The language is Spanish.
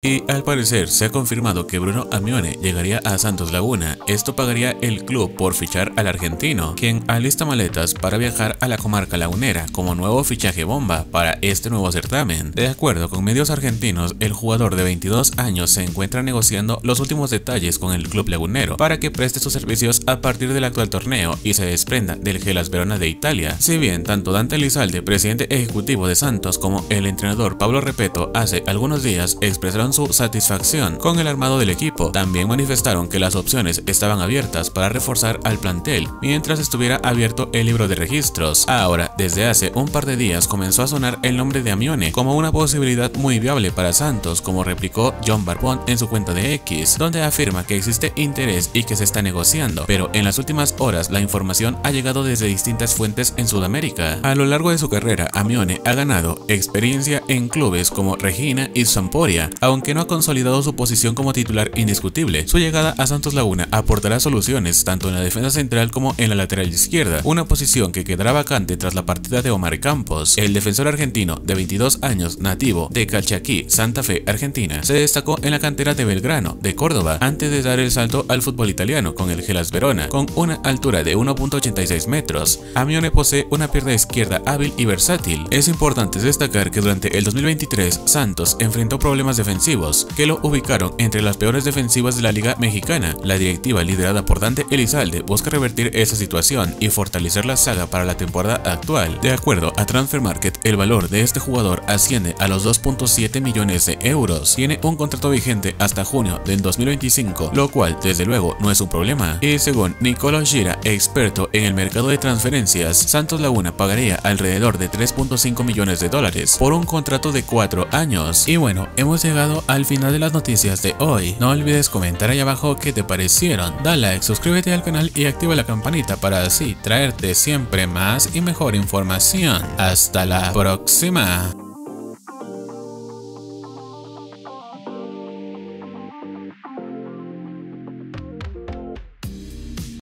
Y al parecer se ha confirmado que Bruno Amione llegaría a Santos Laguna. Esto pagaría el club por fichar al argentino, quien alista maletas para viajar a la comarca lagunera como nuevo fichaje bomba para este nuevo certamen. De acuerdo con medios argentinos, el jugador de 22 años se encuentra negociando los últimos detalles con el club lagunero para que preste sus servicios a partir del actual torneo y se desprenda del Gelas Verona de Italia. Si bien tanto Dante Elizalde, presidente ejecutivo de Santos, como el entrenador Pablo Repeto hace algunos días expresaron su satisfacción con el armado del equipo. También manifestaron que las opciones estaban abiertas para reforzar al plantel mientras estuviera abierto el libro de registros. Ahora, desde hace un par de días comenzó a sonar el nombre de Amione como una posibilidad muy viable para Santos, como replicó John Barbón en su cuenta de X, donde afirma que existe interés y que se está negociando, pero en las últimas horas la información ha llegado desde distintas fuentes en Sudamérica. A lo largo de su carrera, Amione ha ganado experiencia en clubes como Regina y Samporia, aunque no ha consolidado su posición como titular indiscutible. Su llegada a Santos Laguna aportará soluciones tanto en la defensa central como en la lateral izquierda, una posición que quedará vacante tras la partida de Omar Campos. El defensor argentino de 22 años, nativo de Calchaquí, Santa Fe, Argentina, se destacó en la cantera de Belgrano, de Córdoba, antes de dar el salto al fútbol italiano con el Gelas Verona, con una altura de 1.86 metros. Amione posee una pierna izquierda hábil y versátil. Es importante destacar que durante el 2023 Santos enfrentó problemas defensivos que lo ubicaron entre las peores defensivas de la liga mexicana. La directiva liderada por Dante Elizalde busca revertir esa situación y fortalecer la saga para la temporada actual. De acuerdo a Transfer Market, el valor de este jugador asciende a los 2.7 millones de euros. Tiene un contrato vigente hasta junio del 2025, lo cual desde luego no es un problema. Y según Nicolás Gira, experto en el mercado de transferencias, Santos Laguna pagaría alrededor de 3.5 millones de dólares por un contrato de 4 años. Y bueno, hemos llegado al final de las noticias de hoy. No olvides comentar ahí abajo qué te parecieron. Dale like, suscríbete al canal y activa la campanita para así traerte siempre más y mejor información. Hasta la próxima.